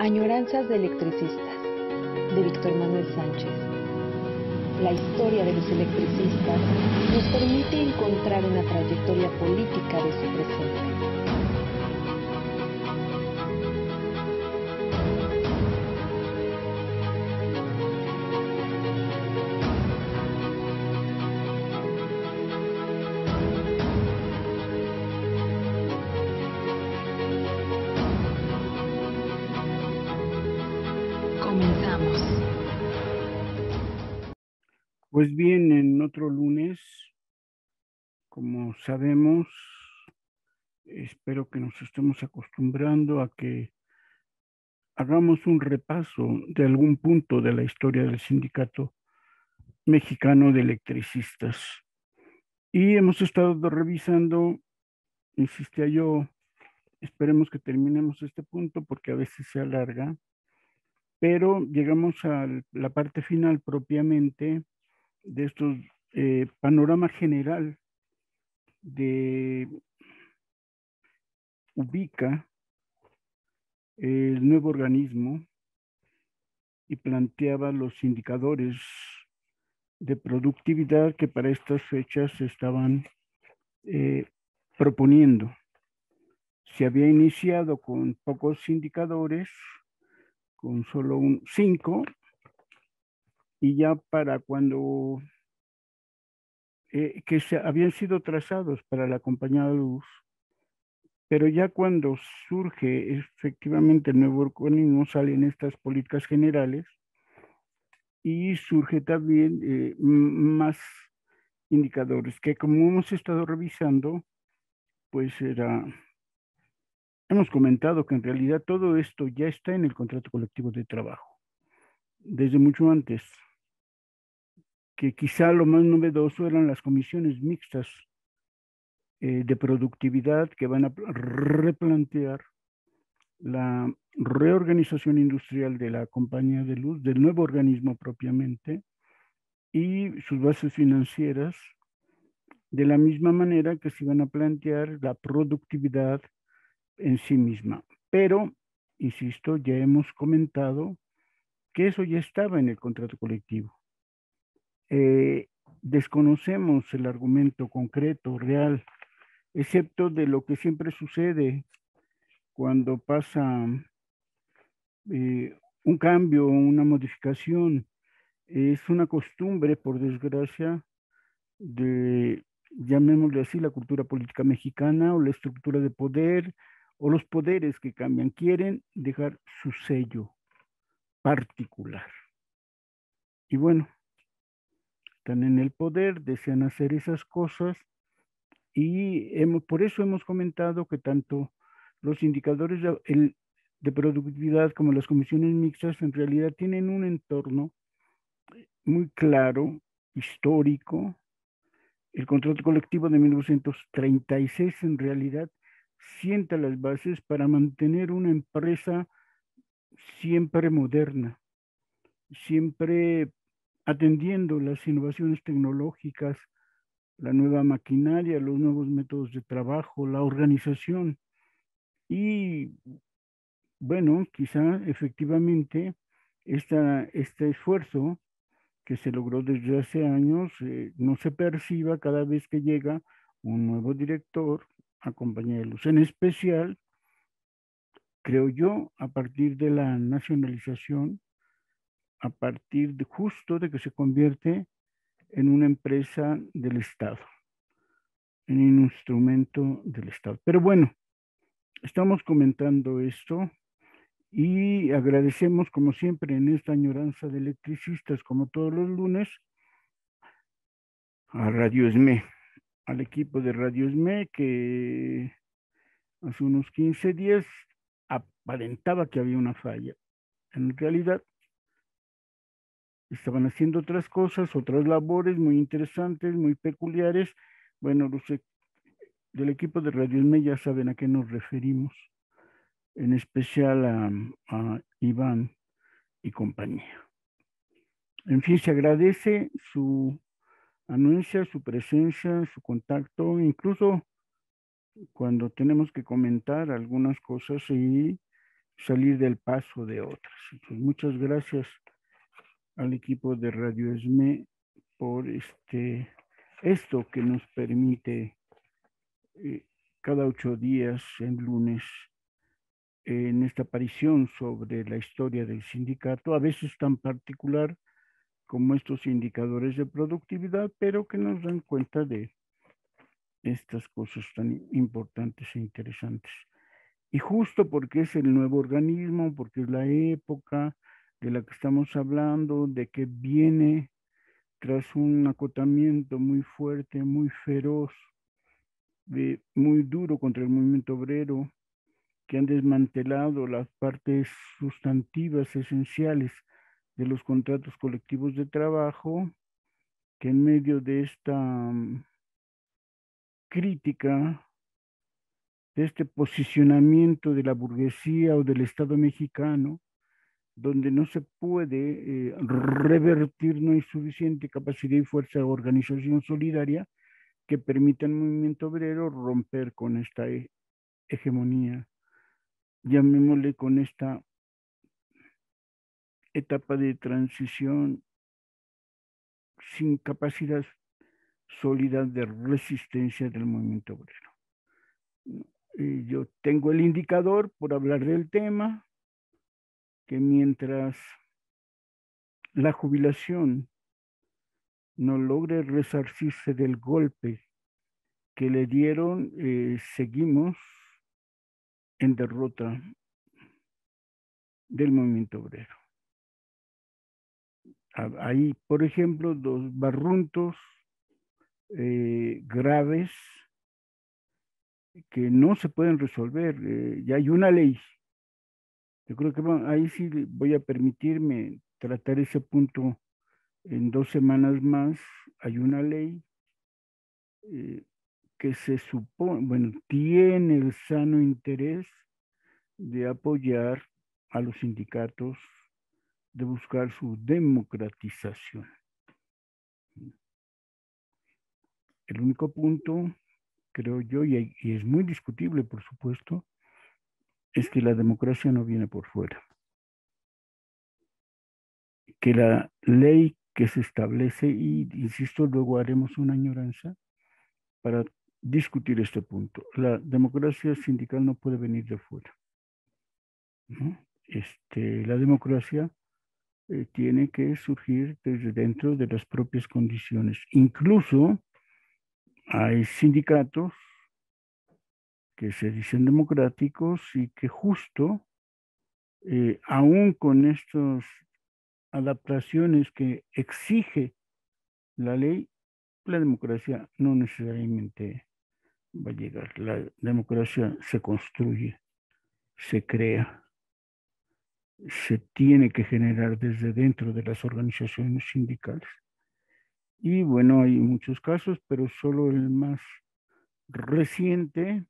Añoranzas de electricistas, de Víctor Manuel Sánchez. La historia de los electricistas nos permite encontrar una trayectoria política de su presente. Sabemos, espero que nos estemos acostumbrando a que hagamos un repaso de algún punto de la historia del sindicato mexicano de electricistas. Y hemos estado revisando, insistía yo, esperemos que terminemos este punto porque a veces se alarga, pero llegamos a la parte final propiamente de estos eh, panorama general de ubica el nuevo organismo y planteaba los indicadores de productividad que para estas fechas estaban eh, proponiendo. Se había iniciado con pocos indicadores, con solo un 5 y ya para cuando eh, que se habían sido trazados para la compañía de luz, pero ya cuando surge efectivamente el nuevo organismo salen estas políticas generales y surge también eh, más indicadores que como hemos estado revisando, pues era Hemos comentado que en realidad todo esto ya está en el contrato colectivo de trabajo, desde mucho antes, que quizá lo más novedoso eran las comisiones mixtas eh, de productividad que van a replantear la reorganización industrial de la compañía de luz, del nuevo organismo propiamente, y sus bases financieras, de la misma manera que se van a plantear la productividad en sí misma. Pero, insisto, ya hemos comentado que eso ya estaba en el contrato colectivo. Eh, desconocemos el argumento concreto, real, excepto de lo que siempre sucede cuando pasa eh, un cambio, una modificación. Es una costumbre, por desgracia, de, llamémosle así, la cultura política mexicana o la estructura de poder o los poderes que cambian quieren dejar su sello particular. Y bueno, están en el poder, desean hacer esas cosas y hemos, por eso hemos comentado que tanto los indicadores de, de productividad como las comisiones mixtas en realidad tienen un entorno muy claro, histórico. El contrato colectivo de 1936 en realidad sienta las bases para mantener una empresa siempre moderna, siempre atendiendo las innovaciones tecnológicas, la nueva maquinaria, los nuevos métodos de trabajo, la organización. Y bueno, quizá efectivamente este esfuerzo que se logró desde hace años eh, no se perciba cada vez que llega un nuevo director, a Compañía de Luz. En especial, creo yo, a partir de la nacionalización, a partir de justo de que se convierte en una empresa del Estado, en un instrumento del Estado. Pero bueno, estamos comentando esto y agradecemos, como siempre, en esta añoranza de electricistas, como todos los lunes, a Radio ESME al equipo de Radio SME que hace unos 15 días aparentaba que había una falla. En realidad estaban haciendo otras cosas, otras labores muy interesantes, muy peculiares. Bueno, los e, del equipo de Radio SME ya saben a qué nos referimos, en especial a, Iván y compañía. En fin, se agradece su anuncia su presencia, su contacto, incluso cuando tenemos que comentar algunas cosas y salir del paso de otras. muchas gracias al equipo de Radio ESME por este, esto que nos permite eh, cada ocho días en lunes en esta aparición sobre la historia del sindicato, a veces tan particular como estos indicadores de productividad, pero que nos dan cuenta de estas cosas tan importantes e interesantes. Y justo porque es el nuevo organismo, porque es la época de la que estamos hablando, de que viene tras un acotamiento muy fuerte, muy feroz, muy duro contra el movimiento obrero, que han desmantelado las partes sustantivas esenciales de los contratos colectivos de trabajo, que en medio de esta mm, crítica, de este posicionamiento de la burguesía o del Estado mexicano, donde no se puede eh, revertir, no hay suficiente capacidad y fuerza de organización solidaria que permita al movimiento obrero romper con esta hegemonía llamémosle con esta etapa de transición sin capacidad sólida de resistencia del movimiento obrero. yo tengo el indicador por hablar del tema, que mientras la jubilación no logre resarcirse del golpe que le dieron, eh, seguimos en derrota del movimiento obrero. Hay, por ejemplo, dos barruntos eh, graves que no se pueden resolver. Eh, ya hay una ley. Yo creo que ahí sí voy a permitirme tratar ese punto en dos semanas más. Hay una ley eh, que se supone, bueno, tiene el sano interés de apoyar a los sindicatos, de buscar su democratización. El único punto, creo yo, y, y es muy discutible, por supuesto, es que la democracia no viene por fuera. Que la ley que se establece, y insisto, luego haremos una añoranza para discutir este punto. La democracia sindical no puede venir de fuera. Este, la democracia eh, tiene que surgir desde dentro de las propias condiciones. Incluso hay sindicatos que se dicen democráticos y que justo, eh, aún con estas adaptaciones que exige la ley, la democracia no necesariamente va a llegar. La democracia se construye, se crea, se tiene que generar desde dentro de las organizaciones sindicales. Y bueno, hay muchos casos, pero solo el más reciente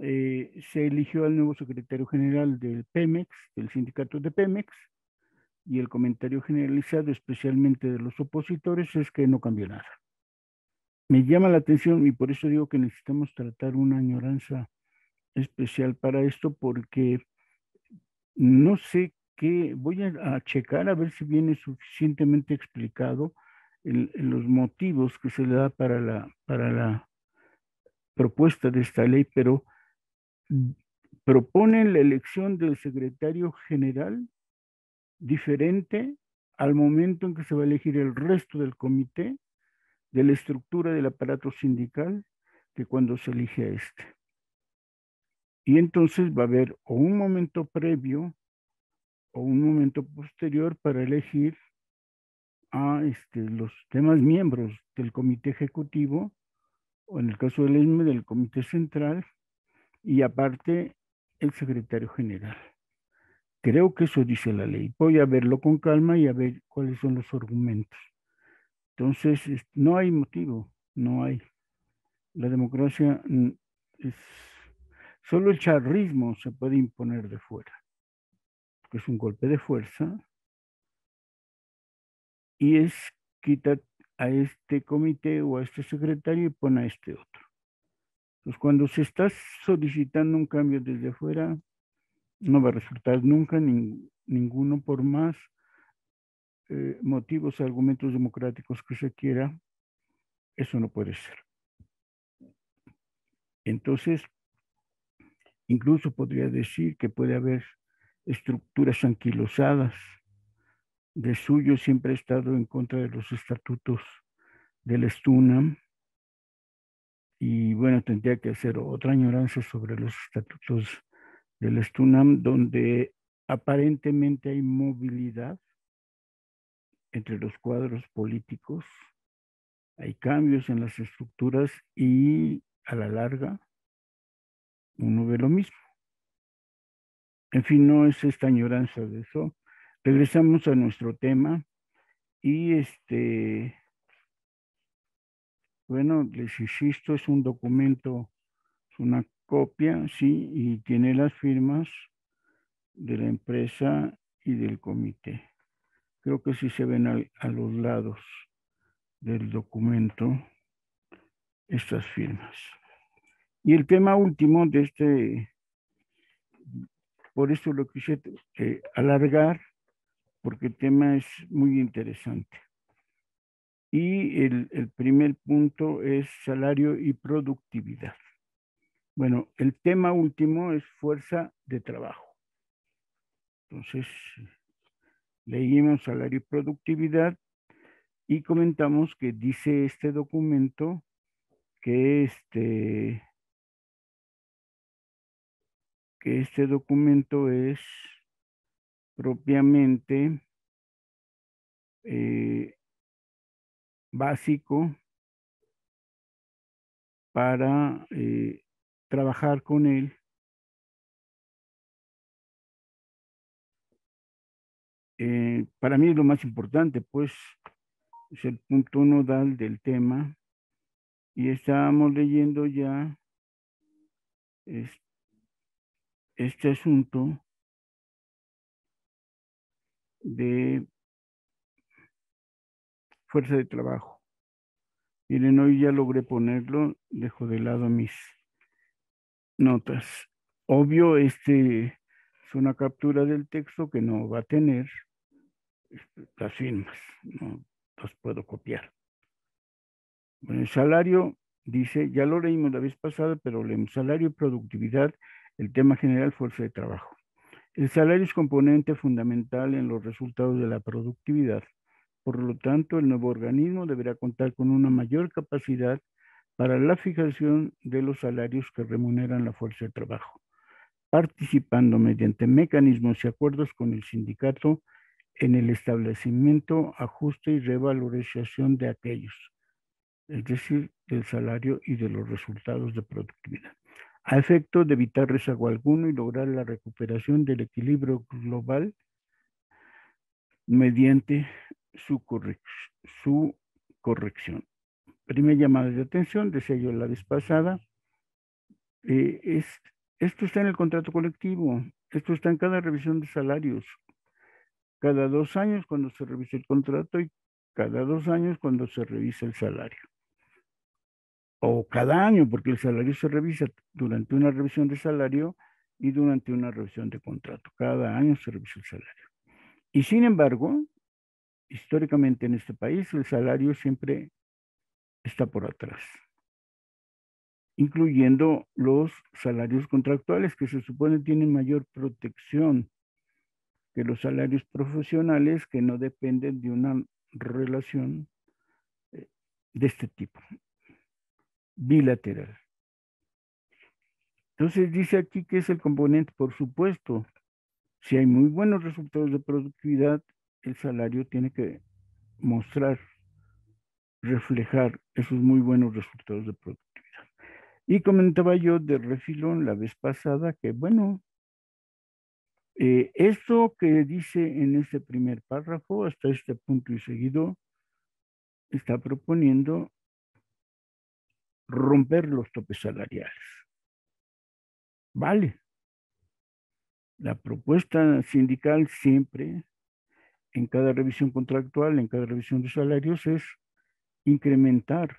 eh, se eligió al nuevo secretario general del Pemex, del sindicato de Pemex, y el comentario generalizado, especialmente de los opositores, es que no cambió nada. Me llama la atención y por eso digo que necesitamos tratar una añoranza especial para esto porque no sé qué, voy a, checar a ver si viene suficientemente explicado en, los motivos que se le da para la, para la propuesta de esta ley, pero proponen la elección del secretario general diferente al momento en que se va a elegir el resto del comité de la estructura del aparato sindical que cuando se elige a este. Y entonces va a haber o un momento previo o un momento posterior para elegir a este, los demás miembros del comité ejecutivo, o en el caso del ESME, del comité central, y aparte el secretario general. Creo que eso dice la ley. Voy a verlo con calma y a ver cuáles son los argumentos. Entonces, no hay motivo, no hay. La democracia mm, es, solo el charrismo se puede imponer de fuera, es un golpe de fuerza y es quitar a este comité o a este secretario y pone a este otro. Entonces, cuando se está solicitando un cambio desde afuera, No va a resultar nunca ninguno por más eh, motivos, argumentos democráticos que se quiera, eso no puede ser. Entonces, incluso podría decir que puede haber estructuras anquilosadas. De suyo siempre ha estado en contra de los estatutos del Stunam. Y bueno, tendría que hacer otra añoranza sobre los estatutos del Stunam, donde aparentemente hay movilidad entre los cuadros políticos, hay cambios en las estructuras y a la larga uno ve lo mismo. En fin, no es esta añoranza de eso. Regresamos a nuestro tema y este, bueno, les insisto, es un documento, es una copia, sí, y tiene las firmas de la empresa y del comité. Creo que sí se ven a, los lados del documento estas firmas. Y el tema último de este, por eso lo quise eh, alargar, porque el tema es muy interesante. Y el, primer punto es salario y productividad. Bueno, el tema último es fuerza de trabajo. Entonces, leímos salario y productividad y comentamos que dice este documento que este, que este documento es propiamente eh, básico para eh, trabajar con él Eh, para mí es lo más importante, pues es el punto nodal del tema. Y estábamos leyendo ya este asunto de fuerza de trabajo. Miren, hoy ya logré ponerlo, dejo de lado mis notas. Obvio, este es una captura del texto que no va a tener las firmas, no las puedo copiar. Bueno, el salario, dice, ya lo leímos la vez pasada, pero leemos salario y productividad, el tema general, fuerza de trabajo. El salario es componente fundamental en los resultados de la productividad. Por lo tanto, el nuevo organismo deberá contar con una mayor capacidad para la fijación de los salarios que remuneran la fuerza de trabajo, participando mediante mecanismos y acuerdos con el sindicato en el establecimiento, ajuste y revalorización de aquellos, es decir, del salario y de los resultados de productividad, a efecto de evitar rezago alguno y lograr la recuperación del equilibrio global mediante su, su corrección. Primera llamada de atención, decía yo la vez pasada, eh, es, esto está en el contrato colectivo, esto está en cada revisión de salarios, cada dos años cuando se revisa el contrato y cada dos años cuando se revisa el salario. O cada año, porque el salario se revisa durante una revisión de salario y durante una revisión de contrato. Cada año se revisa el salario. Y sin embargo, históricamente en este país el salario siempre está por atrás, incluyendo los salarios contractuales que se supone tienen mayor protección que los salarios profesionales que no dependen de una relación eh, de este tipo, bilateral. Entonces dice aquí que es el componente, por supuesto, si hay muy buenos resultados de productividad, el salario tiene que mostrar, reflejar esos muy buenos resultados de productividad. Y comentaba yo de refilón la vez pasada que, bueno, eh, esto que dice en este primer párrafo, hasta este punto y seguido, está proponiendo romper los topes salariales. Vale. La propuesta sindical siempre, en cada revisión contractual, en cada revisión de salarios, es incrementar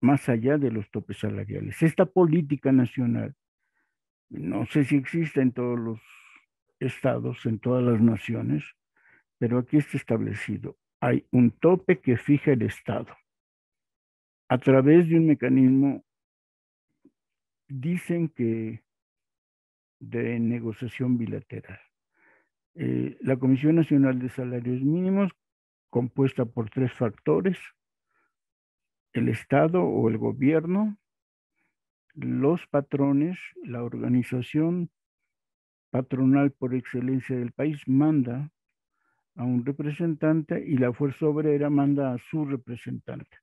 más allá de los topes salariales. Esta política nacional No sé si existe en todos los estados, en todas las naciones, pero aquí está establecido. Hay un tope que fija el Estado a través de un mecanismo, dicen que de negociación bilateral. Eh, la Comisión Nacional de Salarios Mínimos, compuesta por tres factores, el Estado o el gobierno, los patrones, la organización patronal por excelencia del país manda a un representante y la fuerza obrera manda a su representante.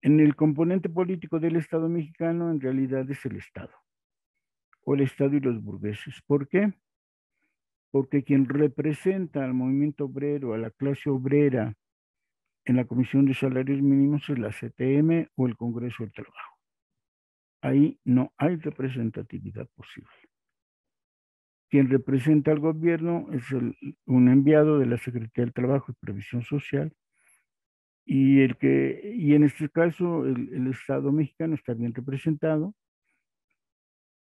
En el componente político del Estado mexicano en realidad es el Estado, o el Estado y los burgueses. ¿Por qué? Porque quien representa al movimiento obrero, a la clase obrera, en la Comisión de Salarios Mínimos es la CTM o el Congreso del Trabajo. Ahí no hay representatividad posible. Quien representa al gobierno es un enviado de la Secretaría del Trabajo y Previsión Social y, el que, y en este caso el, el Estado mexicano está bien representado,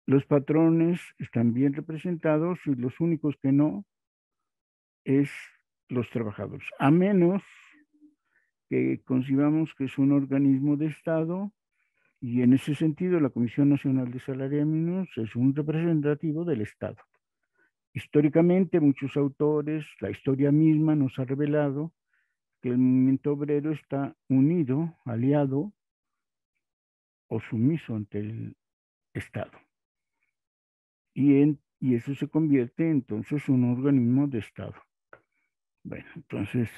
los patrones están bien representados y los únicos que no es los trabajadores, a menos que concibamos que es un organismo de Estado y en ese sentido la Comisión Nacional de Salario Mínimos es un representativo del Estado. Históricamente muchos autores, la historia misma nos ha revelado que el movimiento obrero está unido, aliado o sumiso ante el Estado. Y, en, y eso se convierte entonces en un organismo de Estado. Bueno, entonces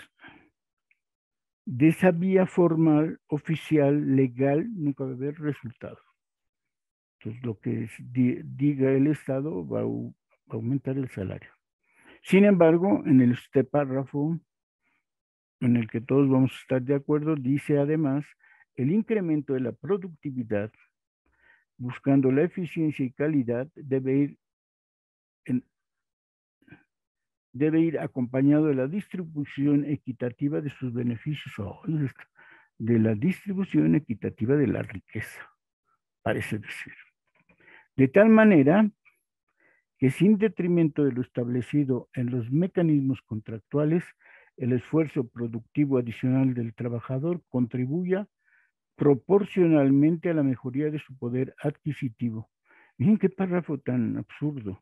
de esa vía formal, oficial, legal, nunca va a haber resultado. Entonces, lo que diga el Estado va a, aumentar el salario. Sin embargo, en este párrafo, en el que todos vamos a estar de acuerdo, dice además, el incremento de la productividad, buscando la eficiencia y calidad, debe ir en, debe ir acompañado de la distribución equitativa de sus beneficios, o de la distribución equitativa de la riqueza, parece decir. De tal manera que sin detrimento de lo establecido en los mecanismos contractuales, el esfuerzo productivo adicional del trabajador contribuya proporcionalmente a la mejoría de su poder adquisitivo. Miren qué párrafo tan absurdo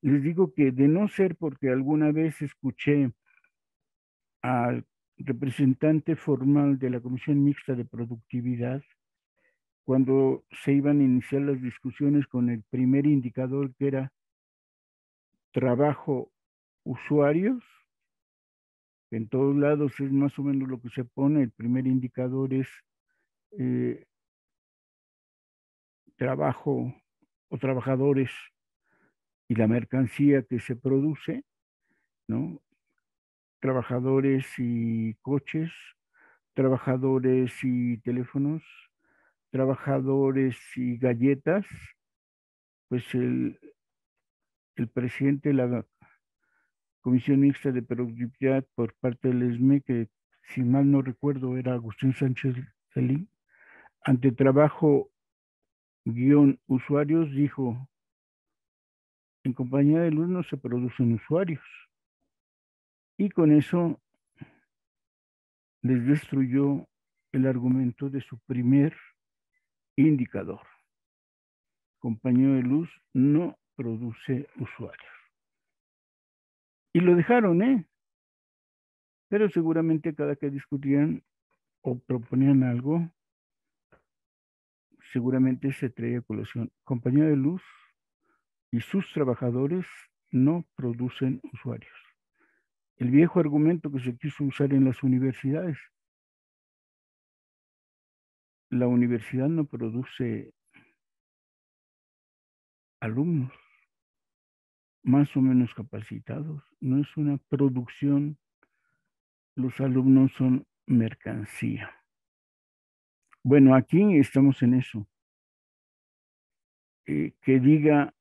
les digo que de no ser porque alguna vez escuché al representante formal de la Comisión Mixta de Productividad, cuando se iban a iniciar las discusiones con el primer indicador que era trabajo usuarios, en todos lados es más o menos lo que se pone, el primer indicador es eh, trabajo o trabajadores y la mercancía que se produce, ¿no? Trabajadores y coches, trabajadores y teléfonos, trabajadores y galletas, pues el, el presidente de la Comisión Mixta de Productividad por parte del ESME, que si mal no recuerdo era Agustín Sánchez Celín, ante trabajo guion usuarios dijo, en compañía de luz no se producen usuarios. Y con eso les destruyó el argumento de su primer indicador. Compañía de luz no produce usuarios. Y lo dejaron, ¿eh? Pero seguramente cada que discutían o proponían algo, seguramente se traía colación. Compañía de luz y sus trabajadores no producen usuarios. El viejo argumento que se quiso usar en las universidades. La universidad no produce alumnos más o menos capacitados. No es una producción. Los alumnos son mercancía. Bueno, aquí estamos en eso. Eh, que diga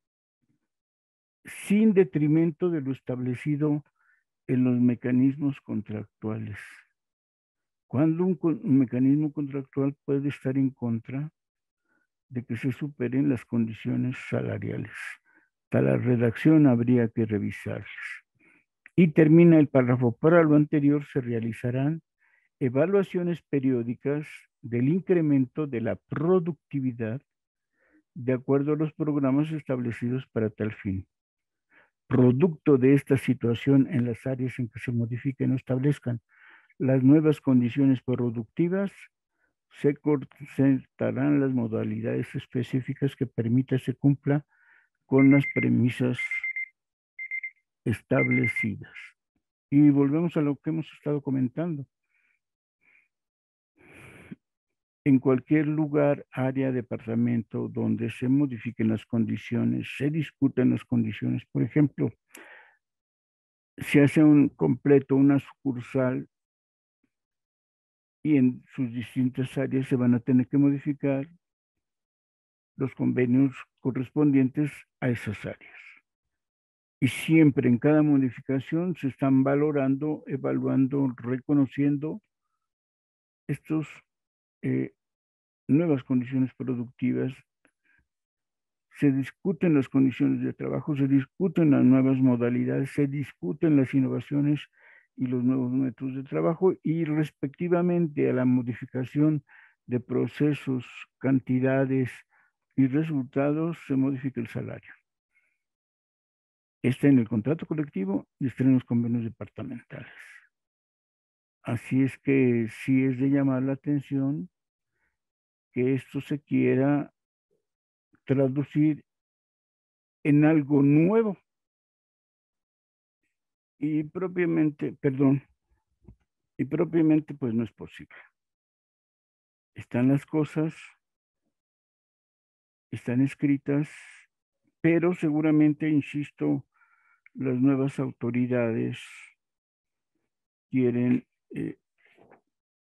sin detrimento de lo establecido en los mecanismos contractuales. Cuando un, mecanismo contractual puede estar en contra de que se superen las condiciones salariales. Para la redacción habría que revisarlas. Y termina el párrafo. Para lo anterior se realizarán evaluaciones periódicas del incremento de la productividad de acuerdo a los programas establecidos para tal fin. Producto de esta situación en las áreas en que se modifiquen o establezcan las nuevas condiciones productivas, se concertarán las modalidades específicas que permita se cumpla con las premisas establecidas. Y volvemos a lo que hemos estado comentando. En cualquier lugar, área, departamento donde se modifiquen las condiciones, se discuten las condiciones. Por ejemplo, se hace un completo, una sucursal y en sus distintas áreas se van a tener que modificar los convenios correspondientes a esas áreas. Y siempre en cada modificación se están valorando, evaluando, reconociendo estos eh, nuevas condiciones productivas, se discuten las condiciones de trabajo, se discuten las nuevas modalidades, se discuten las innovaciones y los nuevos métodos de trabajo y respectivamente a la modificación de procesos, cantidades y resultados se modifica el salario. Está en el contrato colectivo y está en los convenios departamentales. Así es que sí es de llamar la atención que esto se quiera traducir en algo nuevo y propiamente, perdón, y propiamente pues no es posible. Están las cosas, están escritas, pero seguramente, insisto, las nuevas autoridades quieren eh,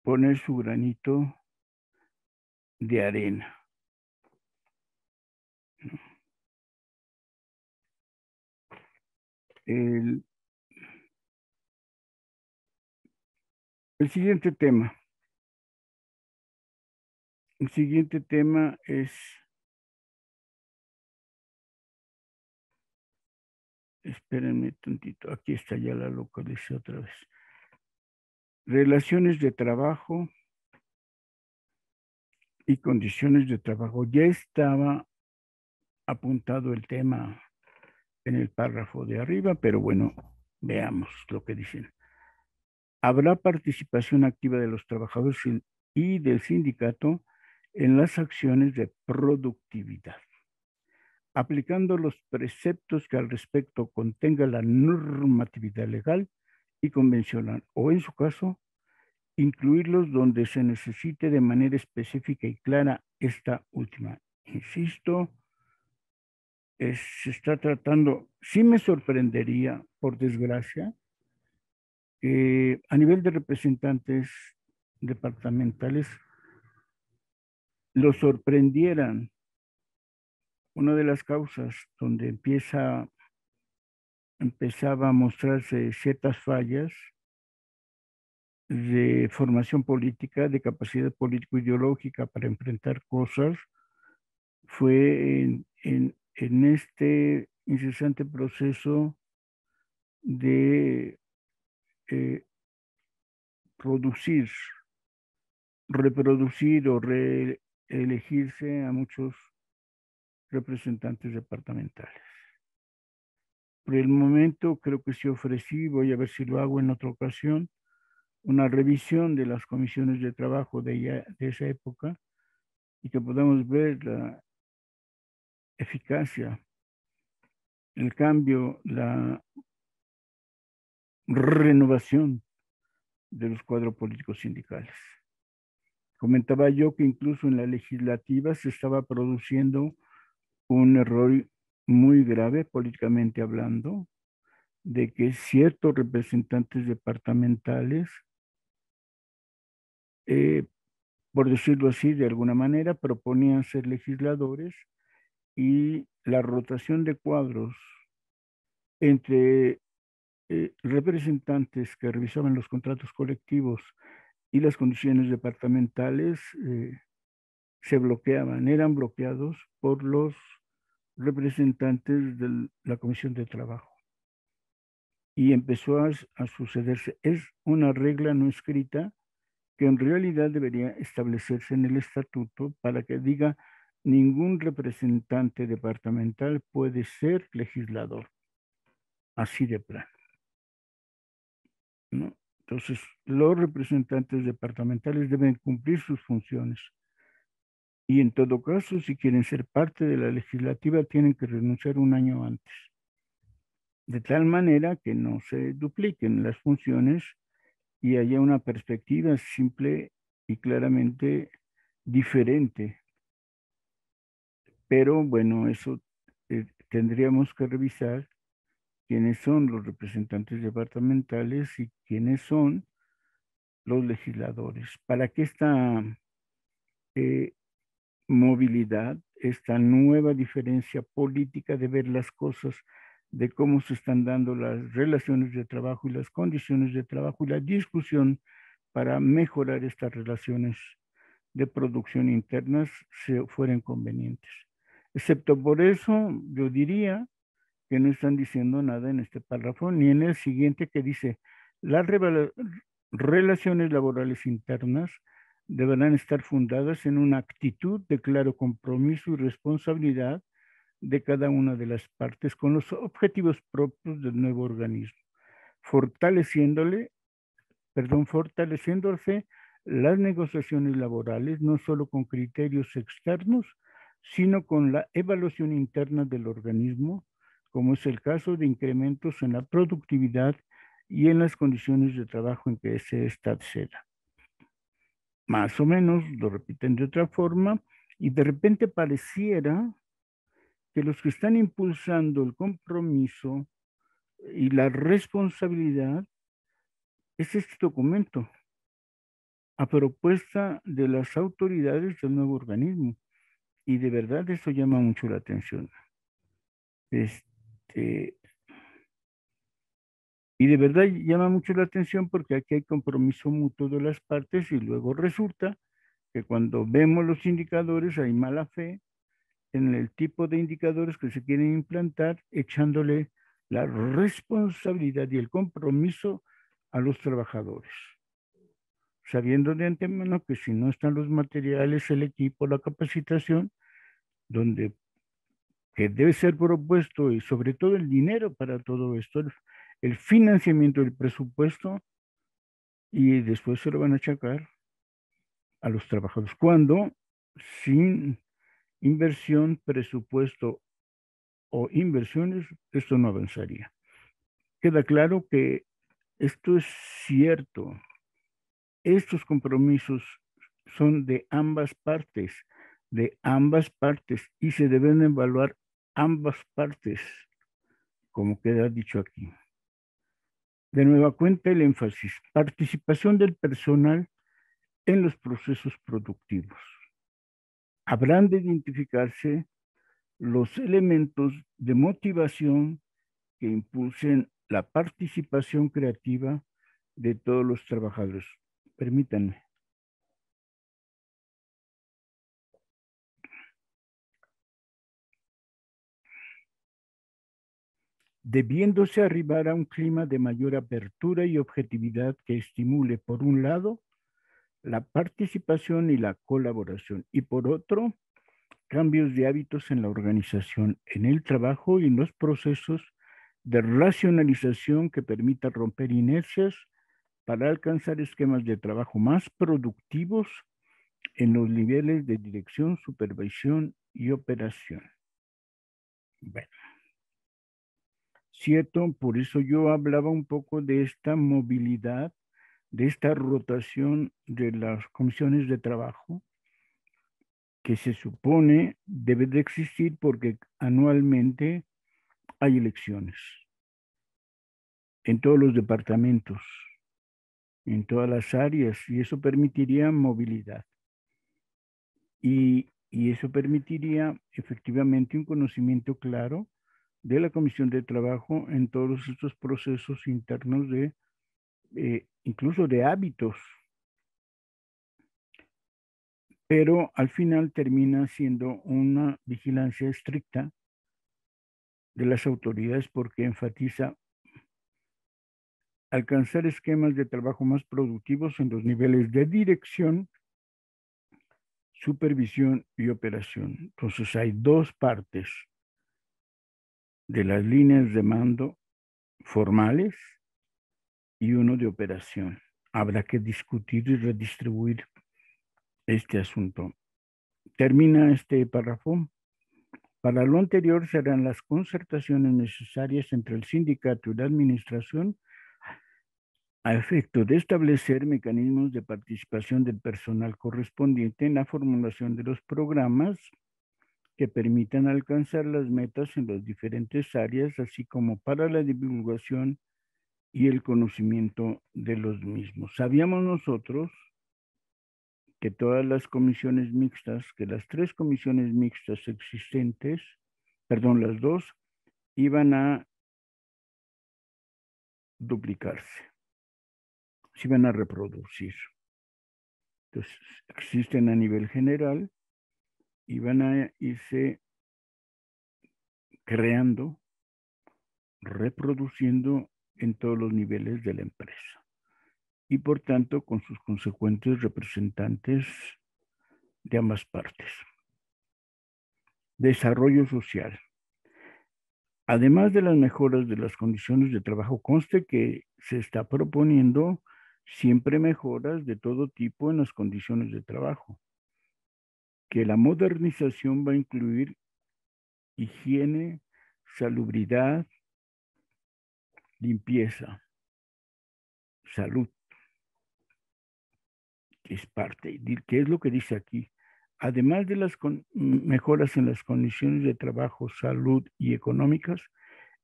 poner su granito de arena. El, El siguiente tema. El siguiente tema es Espérenme tantito. Aquí está ya la localización otra vez. Relaciones de trabajo y condiciones de trabajo. Ya estaba apuntado el tema en el párrafo de arriba, pero bueno, veamos lo que dicen habrá participación activa de los trabajadores y del sindicato en las acciones de productividad, aplicando los preceptos que al respecto contenga la normatividad legal y convencional, o en su caso, incluirlos donde se necesite de manera específica y clara esta última. Insisto, se está tratando, sí me sorprendería, por desgracia, a nivel de representantes departamentales lo sorprendieran. Una de las causas donde empieza, empezaba a mostrarse ciertas fallas de formación política, de capacidad político-ideológica para enfrentar cosas, fue en, en este incesante proceso de eh, producir, reproducir o reelegirse a muchos representantes departamentales. Por el momento creo que sí ofrecí, voy a ver si lo hago en otra ocasión, una revisión de las comisiones de trabajo de, de esa época y que podamos ver la eficacia, el cambio, la renovación de los cuadros políticos sindicales. Comentaba yo que incluso en la legislativa se estaba produciendo un error muy grave políticamente hablando, de que ciertos representantes departamentales, eh, por decirlo así, de alguna manera, proponían ser legisladores y la rotación de cuadros entre eh, representantes que revisaban los contratos colectivos y las condiciones departamentales eh, se bloqueaban, eran bloqueados por los representantes de la Comisión de Trabajo. Y empezó a, sucederse. Es una regla no escrita que en realidad debería establecerse en el estatuto para que diga ningún representante departamental puede ser legislador. Así de plano. Entonces, los representantes departamentales deben cumplir sus funciones. Y en todo caso, si quieren ser parte de la legislativa, tienen que renunciar un año antes. De tal manera que no se dupliquen las funciones y haya una perspectiva simple y claramente diferente. Pero bueno, eso eh, tendríamos que revisar quiénes son los representantes departamentales y quiénes son los legisladores. Para que esta eh, movilidad, esta nueva diferencia política de ver las cosas, de cómo se están dando las relaciones de trabajo y las condiciones de trabajo y la discusión para mejorar estas relaciones de producción internas se fueran convenientes. Excepto por eso, yo diría que no están diciendo nada en este párrafo, ni en el siguiente que dice, las relaciones laborales internas deberán estar fundadas en una actitud de claro compromiso y responsabilidad de cada una de las partes con los objetivos propios del nuevo organismo, fortaleciéndole, perdón, fortaleciéndose las negociaciones laborales no solo con criterios externos, sino con la evaluación interna del organismo, como es el caso de incrementos en la productividad y en las condiciones de trabajo en que se establecerá. Más o menos lo repiten de otra forma y de repente pareciera que los que están impulsando el compromiso y la responsabilidad es este documento a propuesta de las autoridades del nuevo organismo. Y de verdad eso llama mucho la atención. Este, y de verdad llama mucho la atención porque aquí hay compromiso mutuo de las partes y luego resulta que cuando vemos los indicadores hay mala fe en el tipo de indicadores que se quieren implantar, echándole la responsabilidad y el compromiso a los trabajadores, sabiendo de antemano que si no están los materiales, el equipo, la capacitación, donde que debe ser propuesto y sobre todo el dinero para todo esto, el, financiamiento del presupuesto, y después se lo van a achacar a los trabajadores. Cuando sin inversión, presupuesto o inversiones, esto no avanzaría. Queda claro que esto es cierto. Estos compromisos son de ambas partes, de ambas partes, y se deben evaluar ambas partes, como queda dicho aquí. De nueva cuenta el énfasis, participación del personal en los procesos productivos habrán de identificarse los elementos de motivación que impulsen la participación creativa de todos los trabajadores. Permítanme. Debiéndose arribar a un clima de mayor apertura y objetividad que estimule, por un lado, la participación y la colaboración. Y por otro, cambios de hábitos en la organización, en el trabajo y en los procesos de racionalización que permita romper inercias para alcanzar esquemas de trabajo más productivos en los niveles de dirección, supervisión y operación. Bueno, cierto, por eso yo hablaba un poco de esta movilidad de esta rotación de las comisiones de trabajo que se supone debe de existir porque anualmente hay elecciones en todos los departamentos, en todas las áreas, y eso permitiría movilidad. Y, y eso permitiría efectivamente un conocimiento claro de la comisión de trabajo en todos estos procesos internos de eh, incluso de hábitos. pero al final termina siendo una vigilancia estricta de las autoridades porque enfatiza alcanzar esquemas de trabajo más productivos en los niveles de dirección, supervisión y operación. Entonces hay dos partes de las líneas de mando formales y uno de operación. Habrá que discutir y redistribuir este asunto. Termina este párrafo. Para lo anterior serán las concertaciones necesarias entre el sindicato y la administración a efecto de establecer mecanismos de participación del personal correspondiente en la formulación de los programas que permitan alcanzar las metas en las diferentes áreas, así como para la divulgación y el conocimiento de los mismos. Sabíamos nosotros que todas las comisiones mixtas, que las tres comisiones mixtas existentes, perdón, las dos, iban a duplicarse, se iban a reproducir. Entonces, existen a nivel general y van a irse creando, reproduciendo en todos los niveles de la empresa y por tanto con sus consecuentes representantes de ambas partes. Desarrollo social. Además de las mejoras de las condiciones de trabajo, conste que se está proponiendo siempre mejoras de todo tipo en las condiciones de trabajo, que la modernización va a incluir higiene, salubridad, limpieza, salud, que es parte. ¿Qué es lo que dice aquí? Además de las mejoras en las condiciones de trabajo, salud y económicas,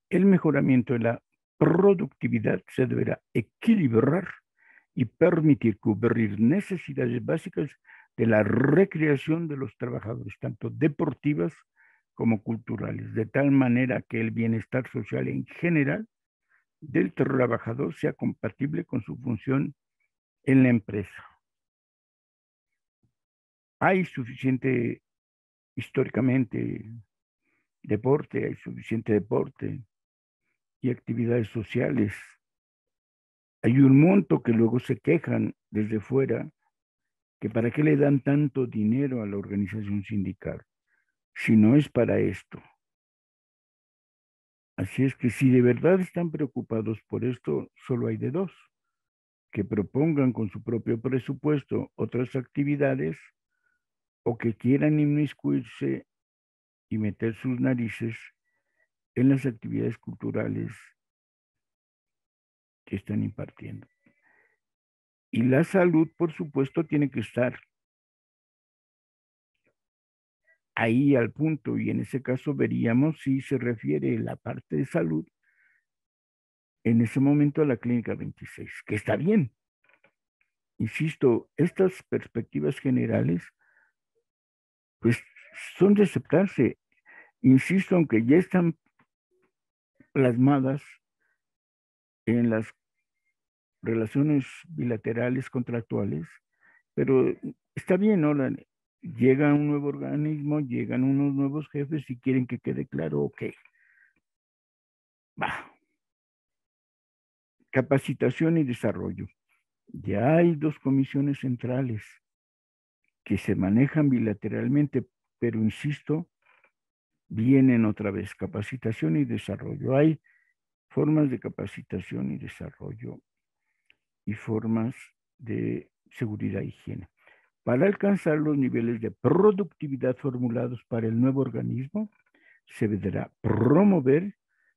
el mejoramiento de la productividad se deberá equilibrar y permitir cubrir necesidades básicas de la recreación de los trabajadores, tanto deportivas como culturales, de tal manera que el bienestar social en general del trabajador sea compatible con su función en la empresa hay suficiente históricamente deporte, hay suficiente deporte y actividades sociales. Hay un monto que luego se quejan desde fuera que para qué le dan tanto dinero a la organización sindical si no es para esto. Así es que si de verdad están preocupados por esto, solo hay de dos, que propongan con su propio presupuesto otras actividades o que quieran inmiscuirse y meter sus narices en las actividades culturales que están impartiendo. Y la salud, por supuesto, tiene que estar ahí al punto y en ese caso veríamos si se refiere la parte de salud en ese momento a la clínica 26, que está bien. Insisto, estas perspectivas generales pues son de aceptarse. Insisto, aunque ya están plasmadas en las relaciones bilaterales contractuales, pero está bien, ¿no? llega un nuevo organismo, llegan unos nuevos jefes y quieren que quede claro, ok. Va. Capacitación y desarrollo. Ya hay dos comisiones centrales que se manejan bilateralmente, pero insisto, vienen otra vez capacitación y desarrollo. Hay formas de capacitación y desarrollo y formas de seguridad e higiene. Para alcanzar los niveles de productividad formulados para el nuevo organismo, se deberá promover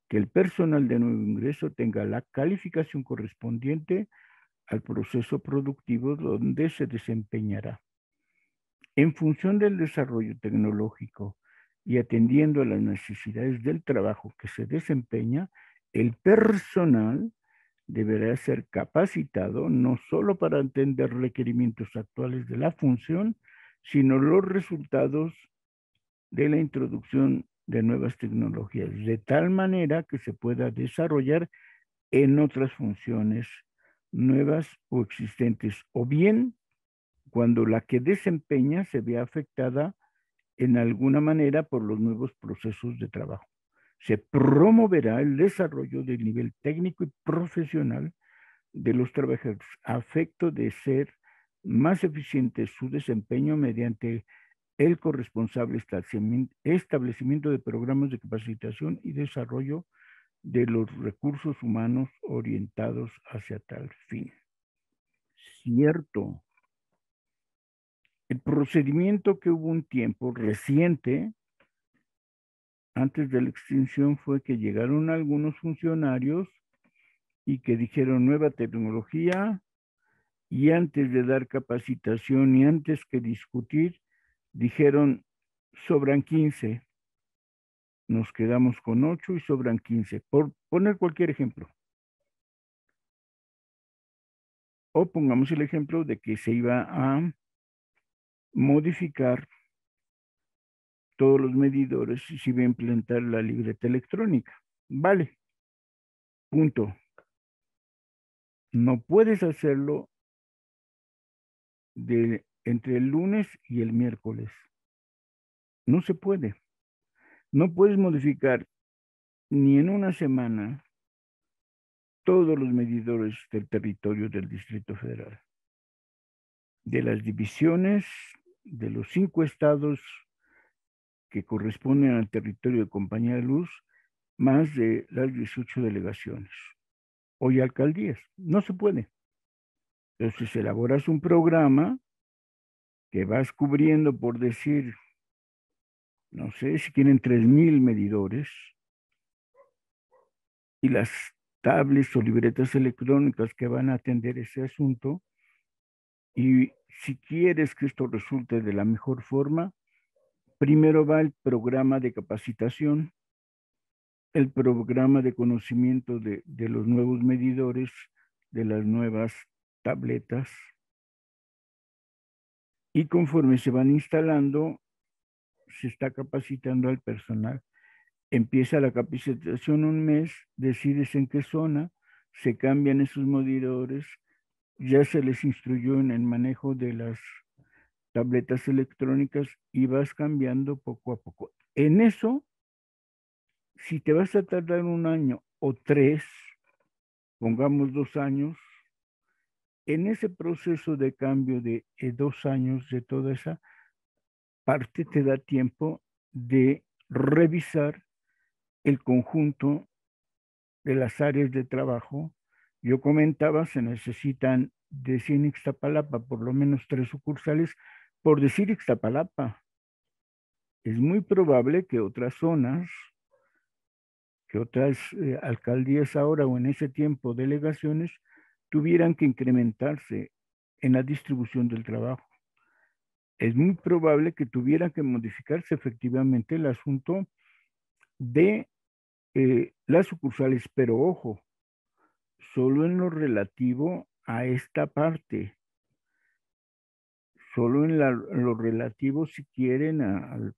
que el personal de nuevo ingreso tenga la calificación correspondiente al proceso productivo donde se desempeñará. En función del desarrollo tecnológico y atendiendo a las necesidades del trabajo que se desempeña, el personal deberá ser capacitado no solo para entender requerimientos actuales de la función, sino los resultados de la introducción de nuevas tecnologías, de tal manera que se pueda desarrollar en otras funciones nuevas o existentes, o bien cuando la que desempeña se ve afectada en alguna manera por los nuevos procesos de trabajo. Se promoverá el desarrollo del nivel técnico y profesional de los trabajadores a de ser más eficiente su desempeño mediante el corresponsable establecimiento de programas de capacitación y desarrollo de los recursos humanos orientados hacia tal fin. Cierto. El procedimiento que hubo un tiempo reciente, antes de la extinción, fue que llegaron algunos funcionarios y que dijeron nueva tecnología y antes de dar capacitación y antes que discutir, dijeron sobran 15. Nos quedamos con 8 y sobran 15. Por poner cualquier ejemplo. O pongamos el ejemplo de que se iba a modificar todos los medidores y se iba a implementar la libreta electrónica. Vale. Punto. No puedes hacerlo de entre el lunes y el miércoles. No se puede. No puedes modificar ni en una semana todos los medidores del territorio del Distrito Federal. De las divisiones de los cinco estados que corresponden al territorio de Compañía de Luz, más de las 18 delegaciones. Hoy alcaldías. No se puede. Entonces elaboras un programa que vas cubriendo, por decir, no sé si tienen 3.000 medidores y las tablets o libretas electrónicas que van a atender ese asunto. Y si quieres que esto resulte de la mejor forma, primero va el programa de capacitación, el programa de conocimiento de, los nuevos medidores, de las nuevas tabletas. Y conforme se van instalando, se está capacitando al personal. Empieza la capacitación un mes, decides en qué zona, se cambian esos medidores, ya se les instruyó en el manejo de las tabletas electrónicas y vas cambiando poco a poco. En eso, si te vas a tardar un año o tres, pongamos dos años, en ese proceso de cambio de eh, dos años de toda esa parte te da tiempo de revisar el conjunto de las áreas de trabajo. Yo comentaba, se necesitan de 100 Ixtapalapa por lo menos tres sucursales, por decir Ixtapalapa. Es muy probable que otras zonas, que otras eh, alcaldías ahora o en ese tiempo delegaciones, tuvieran que incrementarse en la distribución del trabajo. Es muy probable que tuviera que modificarse efectivamente el asunto de eh, las sucursales, pero ojo, solo en lo relativo a esta parte, solo en, lo relativo, si quieren, al,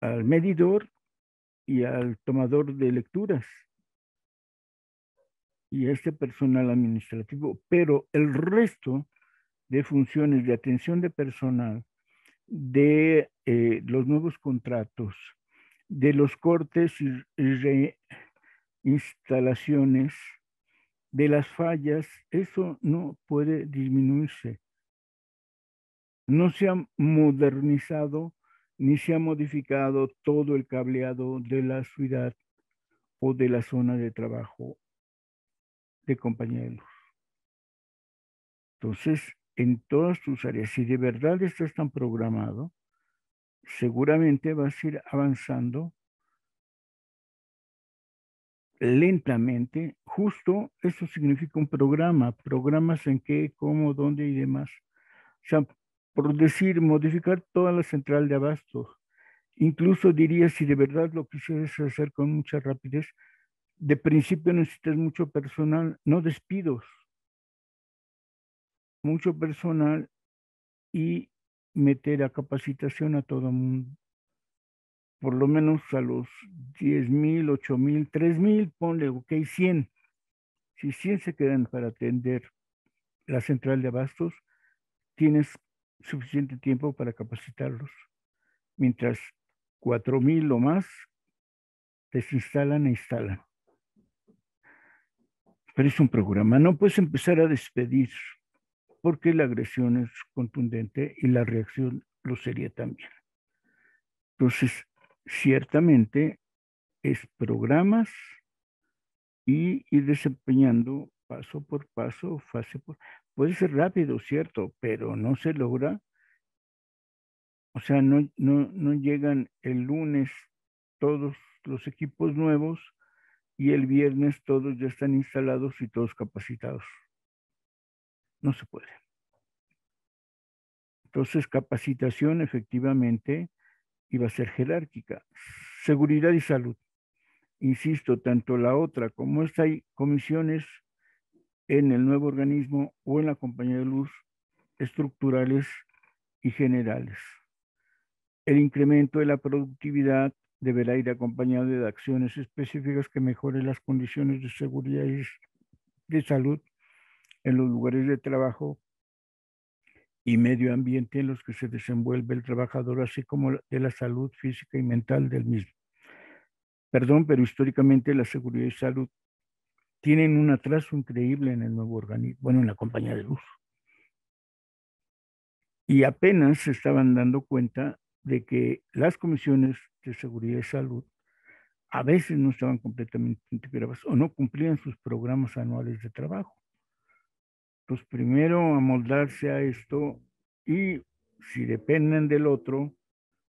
al medidor y al tomador de lecturas. Y este personal administrativo, pero el resto de funciones de atención de personal, de eh, los nuevos contratos, de los cortes y reinstalaciones, de las fallas, eso no puede disminuirse. No se ha modernizado ni se ha modificado todo el cableado de la ciudad o de la zona de trabajo de luz. Entonces, en todas tus áreas, si de verdad estás tan programado, seguramente vas a ir avanzando lentamente. Justo eso significa un programa. Programas en qué, cómo, dónde y demás. O sea, por decir, modificar toda la central de abastos. Incluso diría, si de verdad lo quisieras hacer con mucha rapidez, de principio necesitas mucho personal, no despidos, mucho personal y meter a capacitación a todo mundo. Por lo menos a los 10 mil, 8 mil, 3 mil, ponle, ok, 100. Si 100 se quedan para atender la central de abastos, tienes suficiente tiempo para capacitarlos, mientras cuatro mil o más desinstalan e instalan. Pero es un programa, no puedes empezar a despedir, porque la agresión es contundente y la reacción lo sería también. Entonces, ciertamente es programas y ir desempeñando paso por paso, fase por... Puede ser rápido, cierto, pero no se logra. O sea, no, no, no llegan el lunes todos los equipos nuevos y el viernes todos ya están instalados y todos capacitados. No se puede. Entonces, capacitación efectivamente iba a ser jerárquica. Seguridad y salud. Insisto, tanto la otra como esta hay comisiones en el nuevo organismo o en la compañía de luz estructurales y generales. El incremento de la productividad deberá ir acompañado de acciones específicas que mejoren las condiciones de seguridad y de salud en los lugares de trabajo y medio ambiente en los que se desenvuelve el trabajador, así como de la salud física y mental del mismo. Perdón, pero históricamente la seguridad y salud tienen un atraso increíble en el nuevo organismo, bueno, en la compañía de luz. Y apenas se estaban dando cuenta de que las comisiones de seguridad y salud a veces no estaban completamente integradas o no cumplían sus programas anuales de trabajo. Pues primero amoldarse a esto y si dependen del otro,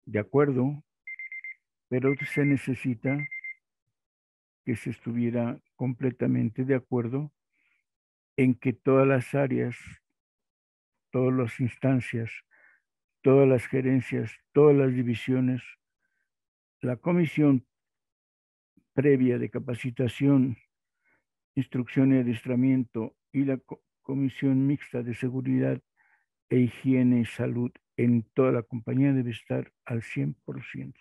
de acuerdo, pero se necesita que se estuviera completamente de acuerdo en que todas las áreas, todas las instancias, todas las gerencias, todas las divisiones, la comisión previa de capacitación, instrucción y adiestramiento y la comisión mixta de seguridad e higiene y salud en toda la compañía debe estar al 100%.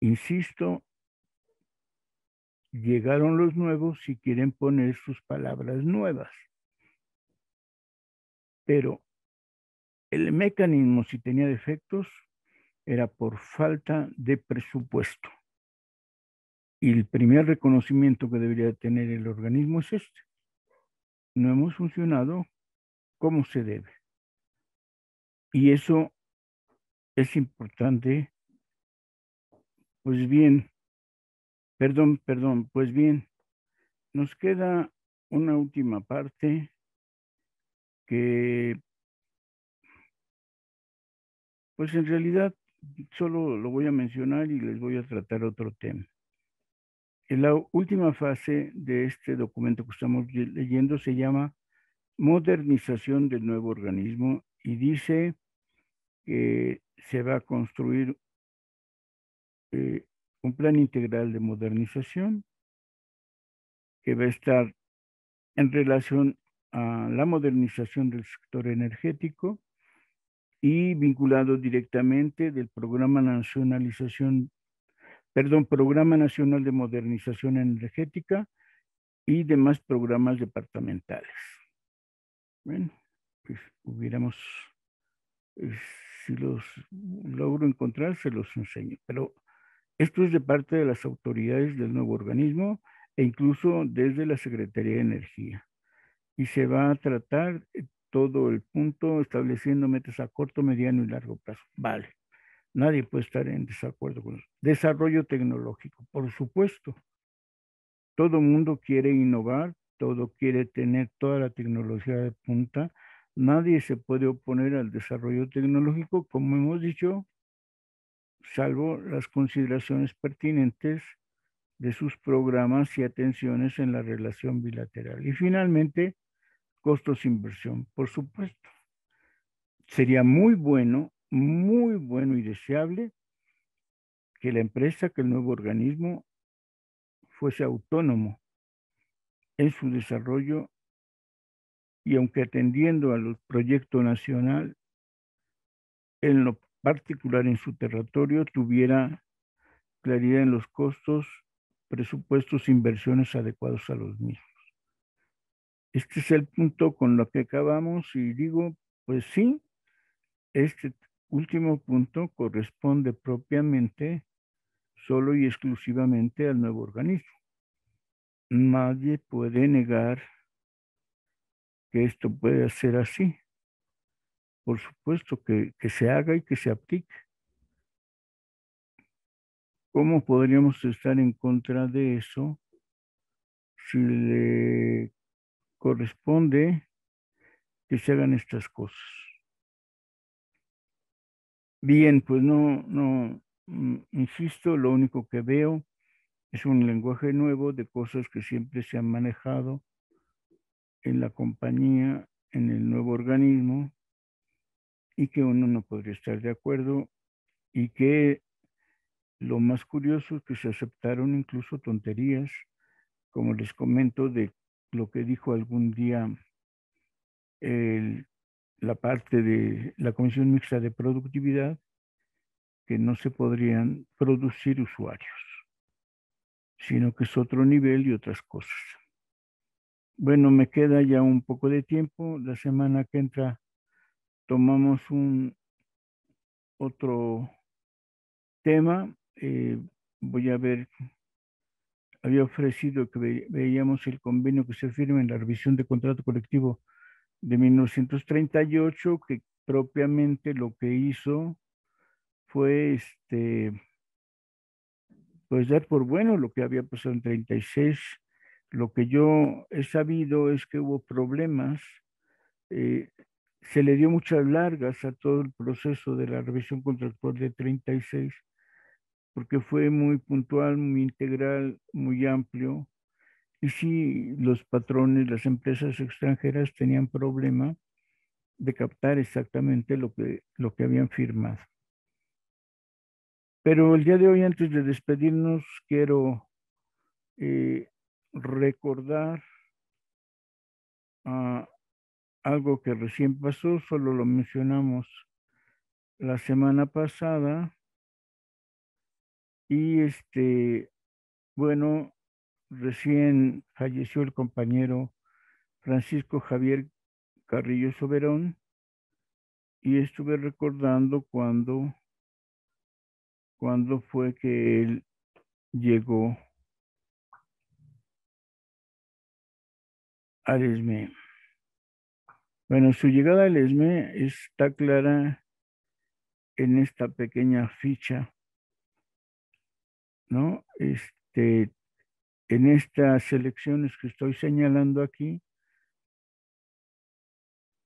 Insisto, llegaron los nuevos y quieren poner sus palabras nuevas. Pero el mecanismo, si tenía defectos, era por falta de presupuesto. Y el primer reconocimiento que debería tener el organismo es este. No hemos funcionado como se debe. Y eso es importante. Pues bien, perdón, perdón, pues bien, nos queda una última parte que pues en realidad solo lo voy a mencionar y les voy a tratar otro tema. En la última fase de este documento que estamos leyendo se llama modernización del nuevo organismo y dice que se va a construir eh, un plan integral de modernización que va a estar en relación a la modernización del sector energético, y vinculado directamente del Programa Nacionalización, perdón, Programa Nacional de Modernización Energética y demás programas departamentales. Bueno, pues hubiéramos, eh, si los logro encontrar, se los enseño. Pero esto es de parte de las autoridades del nuevo organismo e incluso desde la Secretaría de Energía. Y se va a tratar todo el punto estableciendo metas a corto, mediano y largo plazo. Vale. Nadie puede estar en desacuerdo con eso. Desarrollo tecnológico, por supuesto. Todo mundo quiere innovar, todo quiere tener toda la tecnología de punta. Nadie se puede oponer al desarrollo tecnológico, como hemos dicho, salvo las consideraciones pertinentes de sus programas y atenciones en la relación bilateral. Y finalmente, costos de inversión, por supuesto. Sería muy bueno, muy bueno y deseable que la empresa, que el nuevo organismo fuese autónomo en su desarrollo y aunque atendiendo al proyecto nacional, en lo particular en su territorio, tuviera claridad en los costos, presupuestos, inversiones adecuados a los mismos. Este es el punto con lo que acabamos y digo, pues sí, este último punto corresponde propiamente solo y exclusivamente al nuevo organismo. Nadie puede negar que esto puede ser así. Por supuesto que, que se haga y que se aplique. ¿Cómo podríamos estar en contra de eso si le corresponde que se hagan estas cosas? Bien, pues no, no, mm, insisto, lo único que veo es un lenguaje nuevo de cosas que siempre se han manejado en la compañía, en el nuevo organismo, y que uno no podría estar de acuerdo, y que lo más curioso es que se aceptaron incluso tonterías, como les comento, de lo que dijo algún día la parte de la Comisión Mixta de Productividad, que no se podrían producir usuarios, sino que es otro nivel y otras cosas. Bueno, me queda ya un poco de tiempo. La semana que entra tomamos un otro tema eh, voy a ver, había ofrecido que veíamos el convenio que se firma en la revisión de contrato colectivo de 1938, que propiamente lo que hizo fue este, pues dar por bueno lo que había pasado en 36. Lo que yo he sabido es que hubo problemas, eh, se le dio muchas largas a todo el proceso de la revisión contractual de 36 porque fue muy puntual, muy integral, muy amplio. Y sí, los patrones, las empresas extranjeras tenían problema de captar exactamente lo que, lo que habían firmado. Pero el día de hoy, antes de despedirnos, quiero eh, recordar algo que recién pasó, solo lo mencionamos la semana pasada, y este, bueno, recién falleció el compañero Francisco Javier Carrillo Soberón y estuve recordando cuando, fue que él llegó al ESME. Bueno, su llegada al ESME está clara en esta pequeña ficha ¿no? Este, en estas elecciones que estoy señalando aquí,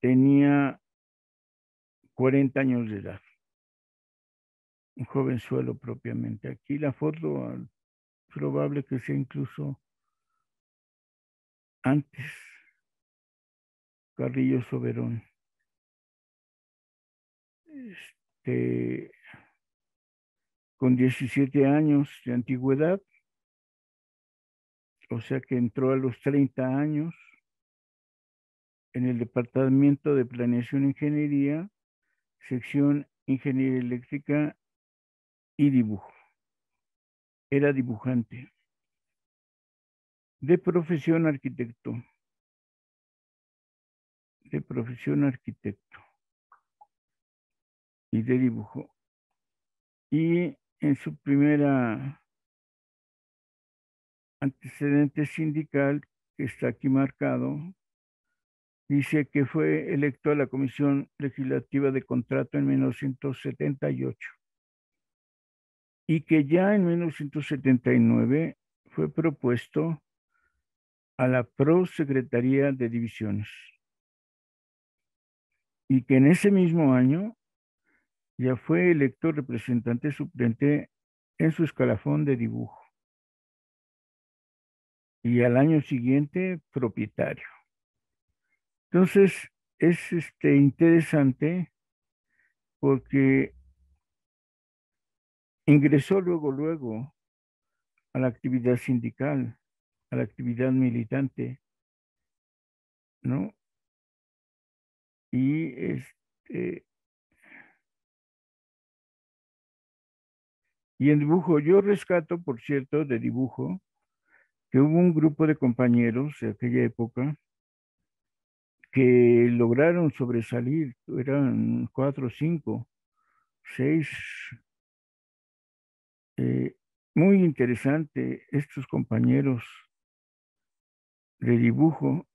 tenía 40 años de edad. Un jovenzuelo propiamente. Aquí la foto, probable que sea incluso antes. Carrillo Soberón. Este, con 17 años de antigüedad, o sea que entró a los 30 años en el Departamento de Planeación e Ingeniería, sección Ingeniería Eléctrica y Dibujo. Era dibujante. De profesión arquitecto. De profesión arquitecto. Y de dibujo. Y en su primera antecedente sindical, que está aquí marcado, dice que fue electo a la Comisión Legislativa de Contrato en 1978 y que ya en 1979 fue propuesto a la Prosecretaría de Divisiones y que en ese mismo año ya fue electo representante suplente en su escalafón de dibujo. Y al año siguiente, propietario. Entonces, es este, interesante porque ingresó luego, luego a la actividad sindical, a la actividad militante, ¿no? Y este, Y en dibujo, yo rescato, por cierto, de dibujo, que hubo un grupo de compañeros de aquella época que lograron sobresalir, eran cuatro, cinco, seis. Eh, muy interesante estos compañeros de dibujo.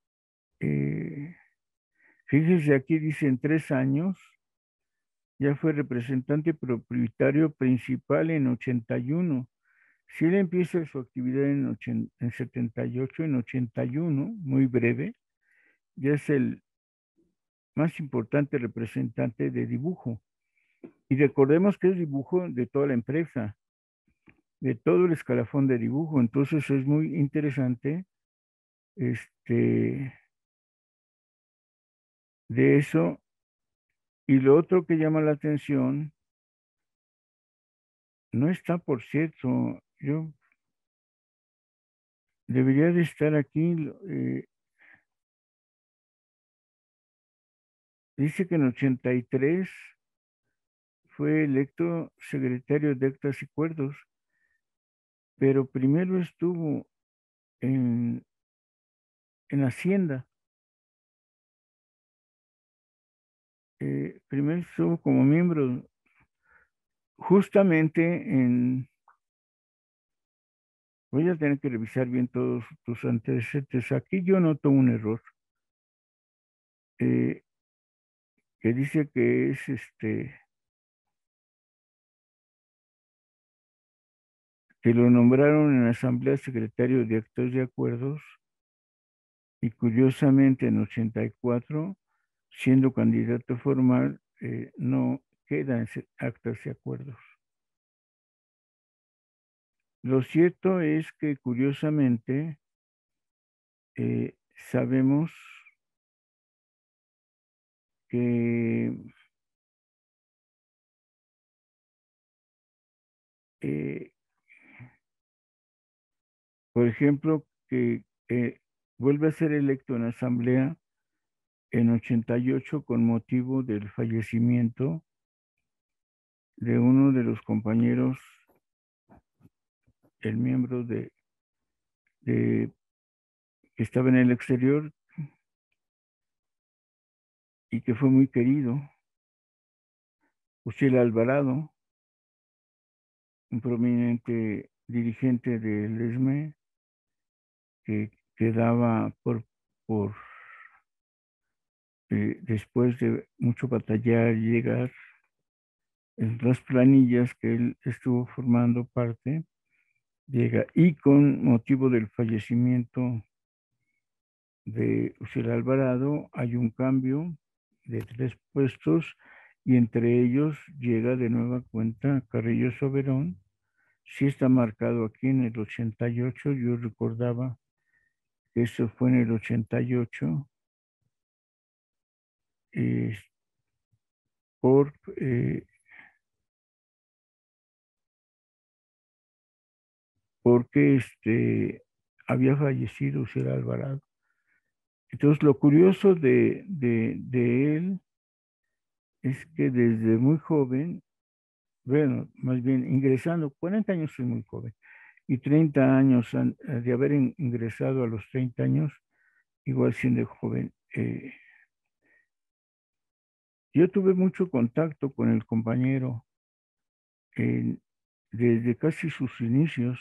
Eh, fíjense, aquí dicen tres años, ya fue representante propietario principal en 81. Si él empieza su actividad en, en 78, en 81, muy breve, ya es el más importante representante de dibujo. Y recordemos que es dibujo de toda la empresa, de todo el escalafón de dibujo. Entonces es muy interesante este, de eso. Y lo otro que llama la atención, no está, por cierto, yo debería de estar aquí. Eh, dice que en 83 fue electo secretario de Actas y Cuerdos, pero primero estuvo en, en Hacienda. Eh, primero estuvo como miembro justamente en... Voy a tener que revisar bien todos tus antecedentes. Aquí yo noto un error. Eh, que dice que es este que lo nombraron en la Asamblea Secretario de Actos y Acuerdos y curiosamente en 84, siendo candidato formal, eh, no queda en actas y acuerdos. Lo cierto es que curiosamente eh, sabemos que eh, por ejemplo, que vuelve a ser electo en asamblea en 88 con motivo del fallecimiento de uno de los compañeros, el miembro de, que estaba en el exterior y que fue muy querido, Uciel Alvarado, un prominente dirigente del ESME, que quedaba por, por eh, después de mucho batallar llegar en las planillas que él estuvo formando parte, llega y con motivo del fallecimiento de Uciel Alvarado hay un cambio de tres puestos y entre ellos llega de nueva cuenta Carrillo Soberón. Sí está marcado aquí en el 88, yo recordaba eso fue en el 88. por eh, porque este había fallecido Sir Alvarado. Entonces, lo curioso de, de, él es que desde muy joven, bueno, más bien ingresando, 40 años es muy joven, y 30 años de haber ingresado a los 30 años, igual siendo joven. Eh, yo tuve mucho contacto con el compañero desde casi sus inicios,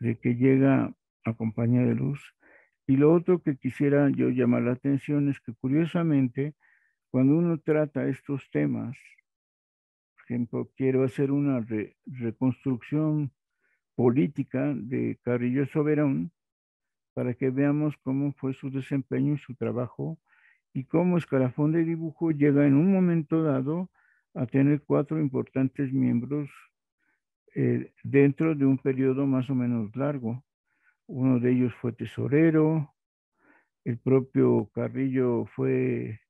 de que llega a Compañía de Luz. Y lo otro que quisiera yo llamar la atención es que curiosamente, cuando uno trata estos temas, ejemplo, quiero hacer una reconstrucción política de Carrillo Soberón para que veamos cómo fue su desempeño y su trabajo y cómo Escalafón de Dibujo llega en un momento dado a tener cuatro importantes miembros eh, dentro de un periodo más o menos largo. Uno de ellos fue tesorero, el propio Carrillo fue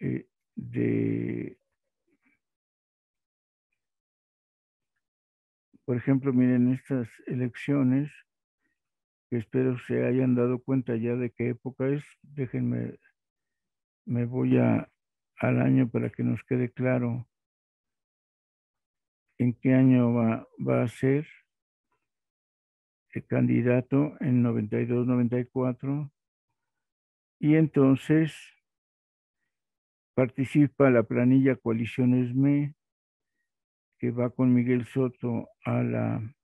eh, de Por ejemplo, miren estas elecciones, que espero se hayan dado cuenta ya de qué época es. Déjenme, me voy a, al año para que nos quede claro en qué año va, a ser el candidato en 92-94. Y entonces participa la planilla Coalición ESME, que va con Miguel Soto a la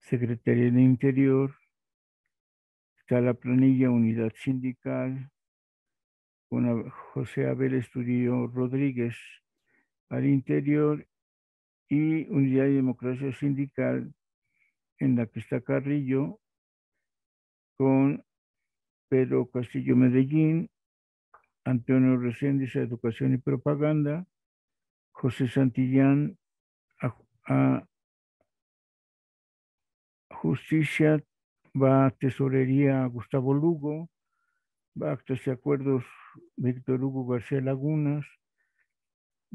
Secretaría de Interior, está la planilla Unidad Sindical, con José Abel Estudio Rodríguez al interior y Unidad y Democracia Sindical, en la que está Carrillo, con Pedro Castillo Medellín, Antonio Reséndiz Educación y Propaganda, José Santillán a, Justicia, va a Tesorería Gustavo Lugo, va a Actos y Acuerdos Víctor Hugo García Lagunas,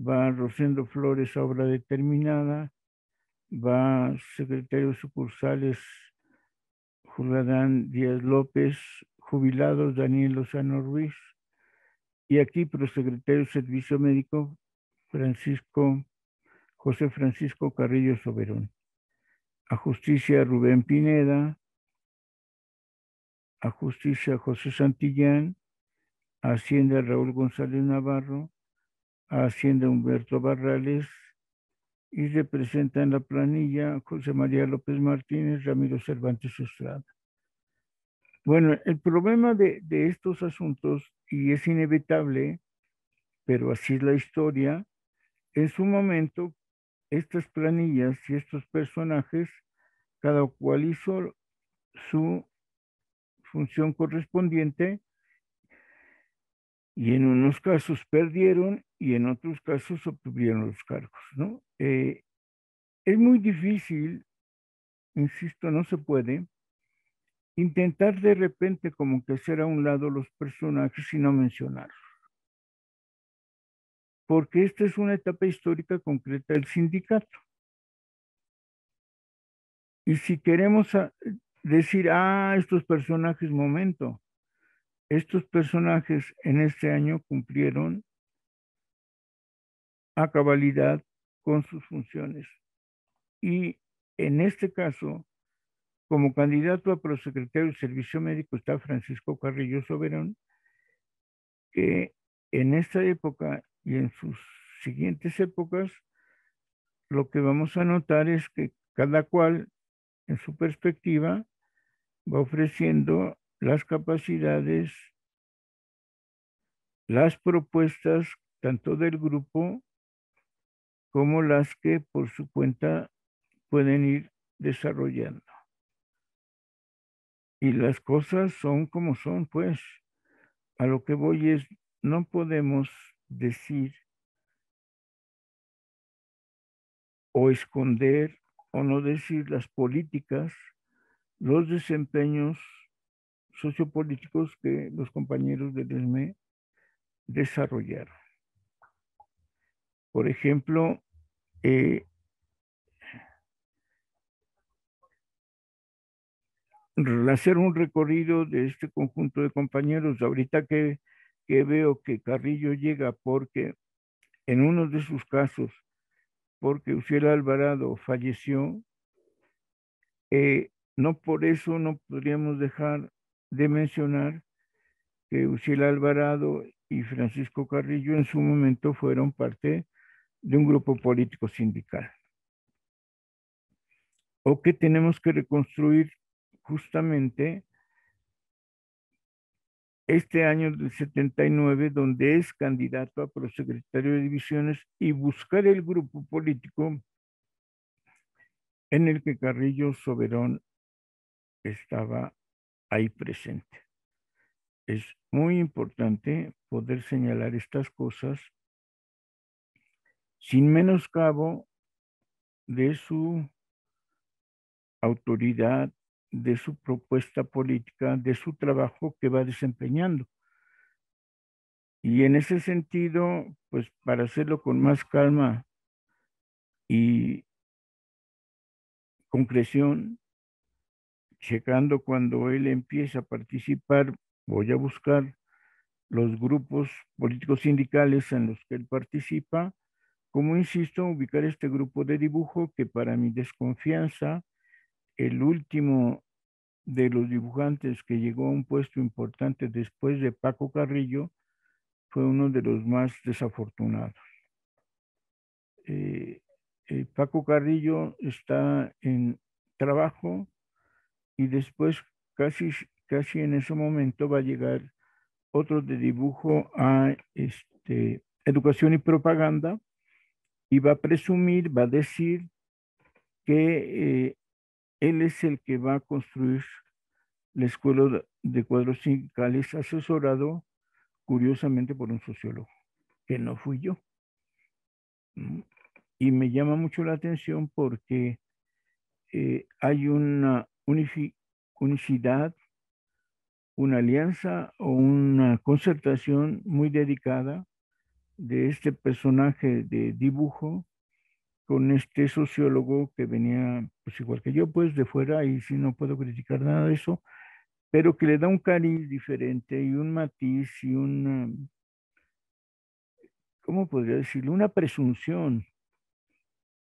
va Rosendo Flores a obra determinada, va secretario sucursales Julián Díaz López, jubilados Daniel Lozano Ruiz, y aquí prosecretario de Servicio Médico Francisco José Francisco Carrillo Soberón. A Justicia Rubén Pineda, a Justicia José Santillán, a Hacienda Raúl González Navarro, Hacienda Humberto Barrales y representan la planilla José María López Martínez, Ramiro Cervantes Estrada. Bueno, el problema de, estos asuntos, y es inevitable, pero así es la historia, en su momento, estas planillas y estos personajes, cada cual hizo su función correspondiente y en unos casos perdieron y en otros casos obtuvieron los cargos, ¿no? Eh, es muy difícil, insisto, no se puede, intentar de repente como que hacer a un lado los personajes y no mencionarlos. Porque esta es una etapa histórica concreta del sindicato. Y si queremos decir, ah, estos personajes, momento, estos personajes en este año cumplieron a cabalidad con sus funciones. Y en este caso, como candidato a prosecretario del Servicio Médico está Francisco Carrillo Soberón, que en esta época y en sus siguientes épocas, lo que vamos a notar es que cada cual en su perspectiva va ofreciendo las capacidades, las propuestas tanto del grupo como las que por su cuenta pueden ir desarrollando. Y las cosas son como son, pues. A lo que voy es, no podemos decir o esconder o no decir las políticas, los desempeños sociopolíticos que los compañeros del ESME desarrollaron. Por ejemplo, eh, hacer un recorrido de este conjunto de compañeros. Ahorita que, veo que Carrillo llega porque en uno de sus casos, porque Uciel Alvarado falleció, eh, no por eso no podríamos dejar de mencionar que Uciel Alvarado y Francisco Carrillo en su momento fueron parte de un grupo político sindical. O que tenemos que reconstruir justamente este año del 79, donde es candidato a prosecretario de divisiones y buscar el grupo político en el que Carrillo Soberón estaba ahí presente. Es muy importante poder señalar estas cosas sin menoscabo de su autoridad, de su propuesta política, de su trabajo que va desempeñando. Y en ese sentido, pues para hacerlo con más calma y concreción, checando cuando él empieza a participar, voy a buscar los grupos políticos sindicales en los que él participa, como insisto, ubicar este grupo de dibujo que para mi desconfianza el último de los dibujantes que llegó a un puesto importante después de Paco Carrillo, fue uno de los más desafortunados. Eh, eh, Paco Carrillo está en trabajo y después casi, casi en ese momento va a llegar otro de dibujo a este, educación y propaganda y va a presumir, va a decir que eh, él es el que va a construir la escuela de cuadros sindicales asesorado curiosamente por un sociólogo, que no fui yo. Y me llama mucho la atención porque eh, hay una unicidad, una alianza o una concertación muy dedicada de este personaje de dibujo con este sociólogo que venía, pues igual que yo, pues de fuera, y si no puedo criticar nada de eso, pero que le da un cariz diferente y un matiz y una, ¿cómo podría decirlo? Una presunción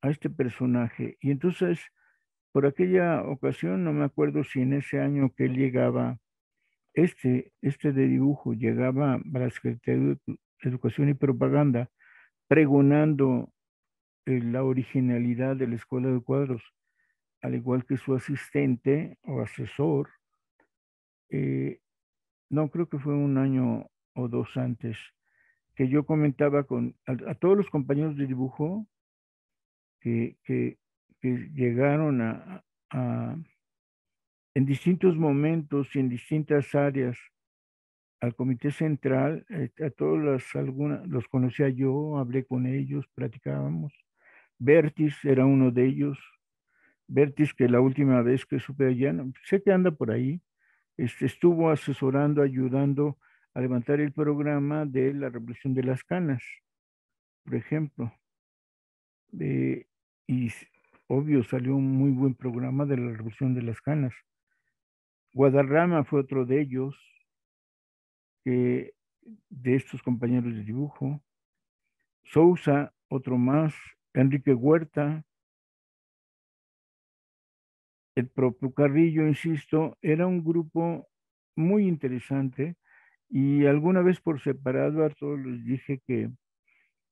a este personaje. Y entonces, por aquella ocasión, no me acuerdo si en ese año que él llegaba, este, este de dibujo llegaba a la Secretaría Educación y Propaganda, pregonando eh, la originalidad de la Escuela de Cuadros, al igual que su asistente o asesor, eh, no creo que fue un año o dos antes, que yo comentaba con a, todos los compañeros de dibujo que, que, llegaron a, en distintos momentos y en distintas áreas al comité central, eh, a todos los, alguna, los conocía yo, hablé con ellos, platicábamos. Vertis era uno de ellos. Vertis, que la última vez que supe allá, sé que anda por ahí, este, estuvo asesorando, ayudando a levantar el programa de la Revolución de las Canas, por ejemplo. y obvio, salió un muy buen programa de la Revolución de las Canas. Guadarrama fue otro de ellos, de estos compañeros de dibujo. Sousa, otro más. Enrique Huerta, el propio Carrillo, insisto, era un grupo muy interesante y alguna vez por separado a todos les dije que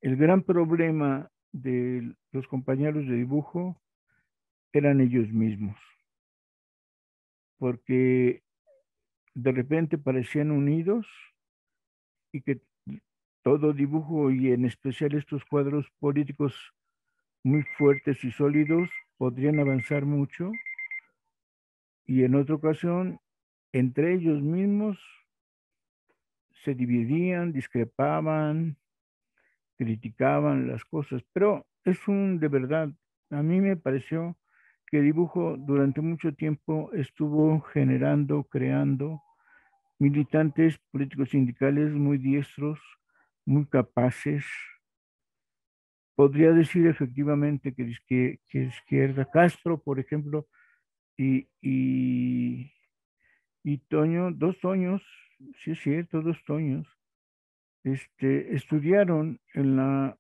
el gran problema de los compañeros de dibujo eran ellos mismos, porque de repente parecían unidos y que todo dibujo y en especial estos cuadros políticos muy fuertes y sólidos podrían avanzar mucho. Y en otra ocasión entre ellos mismos se dividían, discrepaban, criticaban las cosas, pero es un de verdad, a mí me pareció que dibujo durante mucho tiempo estuvo generando, creando militantes políticos sindicales muy diestros, muy capaces. Podría decir efectivamente que, que, izquierda, Castro, por ejemplo, y, y, Toño, dos Toños, sí es cierto, dos Toños, este, estudiaron en la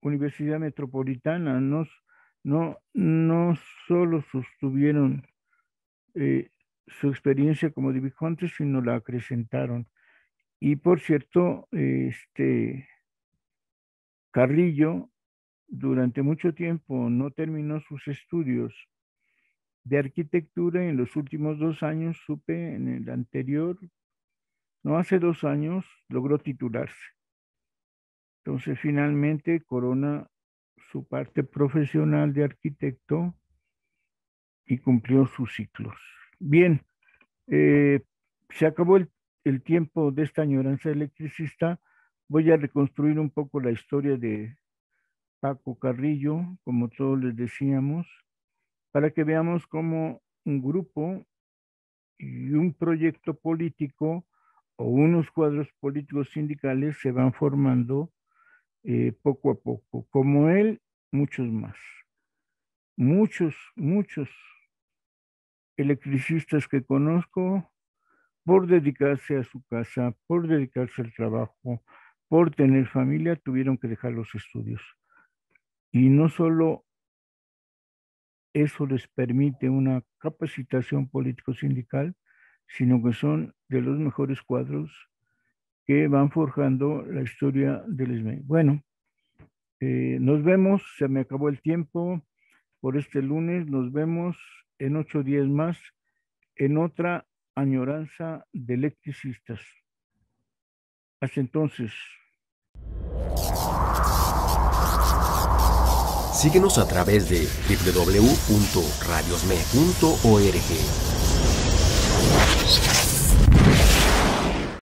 Universidad Metropolitana, no, no, no solo sostuvieron eh, su experiencia como dibujantes, sino la acrecentaron. Y por cierto, este Carrillo durante mucho tiempo no terminó sus estudios de arquitectura en los últimos dos años supe en el anterior, no hace dos años, logró titularse. Entonces finalmente corona su parte profesional de arquitecto y cumplió sus ciclos. Bien, eh, se acabó el, tiempo de esta añoranza electricista. Voy a reconstruir un poco la historia de Paco Carrillo, como todos les decíamos para que veamos cómo un grupo y un proyecto político o unos cuadros políticos sindicales se van formando eh, poco a poco. Como él, muchos más. Muchos, muchos electricistas que conozco, por dedicarse a su casa, por dedicarse al trabajo, por tener familia, tuvieron que dejar los estudios. Y no solo eso les permite una capacitación político-sindical, sino que son de los mejores cuadros que van forjando la historia del SME. Bueno, eh, nos vemos, se me acabó el tiempo por este lunes, nos vemos en ocho días más en otra añoranza de electricistas. Hasta entonces. Síguenos a través de www.radiosme.org.